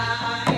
night.